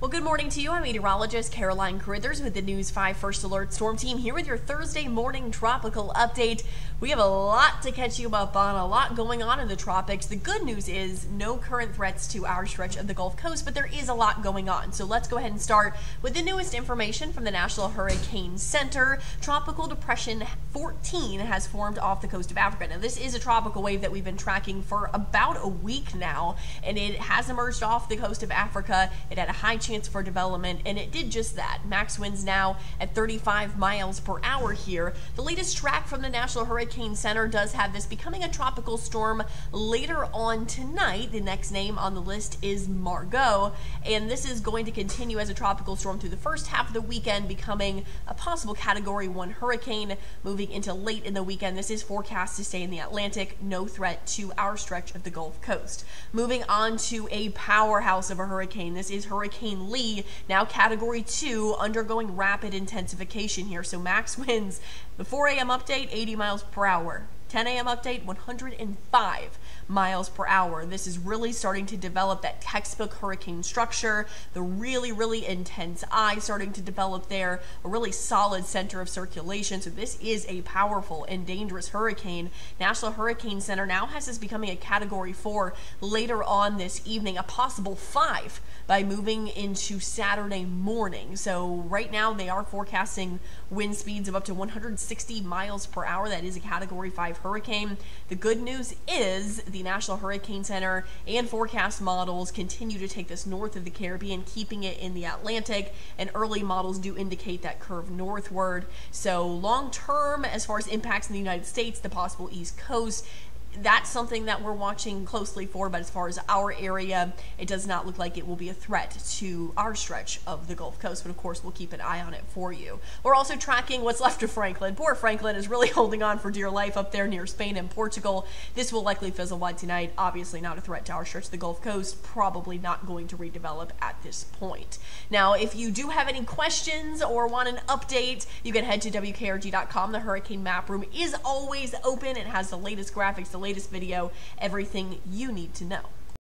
Well, good morning to you. I'm meteorologist Caroline Carithers with the News 5 First Alert Storm Team here with your Thursday morning tropical update. We have a lot to catch you up on, a lot going on in the tropics. The good news is no current threats to our stretch of the Gulf Coast, but there is a lot going on. So let's go ahead and start with the newest information from the National Hurricane Center. Tropical Depression 14 has formed off the coast of Africa. Now, this is a tropical wave that we've been tracking for about a week now, and it has emerged off the coast of Africa. It had a high chance for development, and it did just that. Max winds now at 35 miles per hour here. The latest track from the National Hurricane Center does have this becoming a tropical storm later on tonight. The next name on the list is Margot, and this is going to continue as a tropical storm through the first half of the weekend, becoming a possible Category 1 hurricane moving into late in the weekend. This is forecast to stay in the Atlantic, no threat to our stretch of the Gulf Coast. Moving on to a powerhouse of a hurricane. This is Hurricane Lee now category two, undergoing rapid intensification here. So max winds, the 4 a.m. update, 80 miles per hour. 10 a.m. update, 105 miles per hour. This is really starting to develop that textbook hurricane structure, the really, really intense eye starting to develop there, a really solid center of circulation. So this is a powerful and dangerous hurricane. National Hurricane Center now has this becoming a category four later on this evening, a possible five by moving into Saturday morning. So right now they are forecasting wind speeds of up to 160 miles per hour. That is a category five hurricane. The good news is the National Hurricane Center and forecast models continue to take this north of the Caribbean, keeping it in the Atlantic, and early models do indicate that curve northward. So long term, as far as impacts in the United States, the possible East Coast, that's something that we're watching closely for. But as far as our area, it does not look like it will be a threat to our stretch of the Gulf Coast. But of course, we'll keep an eye on it for you. We're also tracking what's left of Franklin. Poor Franklin is really holding on for dear life up there near Spain and Portugal. This will likely fizzle by tonight. Obviously, not a threat to our stretch of the Gulf Coast. Probably not going to redevelop at this point. Now, if you do have any questions or want an update, you can head to WKRG.com. The Hurricane Map Room is always open. It has the latest graphics, the latest video, everything you need to know.